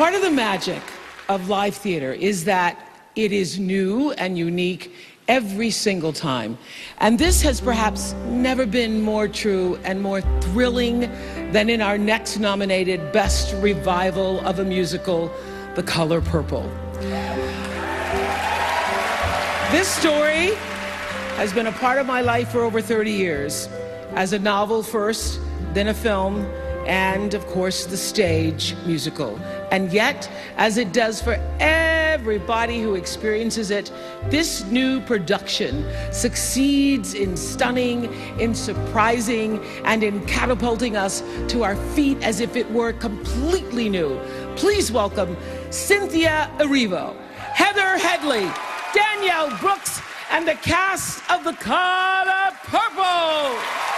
Part of the magic of live theater is that it is new and unique every single time. And this has perhaps never been more true and more thrilling than in our next nominated Best Revival of a Musical, The Color Purple. This story has been a part of my life for over 30 years. As a novel first, then a film, and of course the stage musical. And yet, as it does for everybody who experiences it, this new production succeeds in stunning, in surprising, and in catapulting us to our feet as if it were completely new. Please welcome Cynthia Erivo, Heather Headley, Danielle Brooks, and the cast of The Color Purple.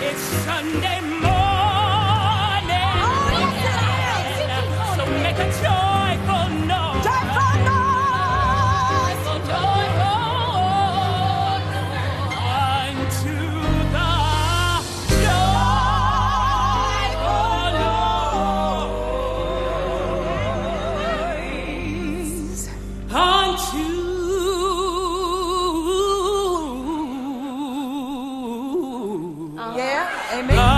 It's Sunday morning. Yeah, amen.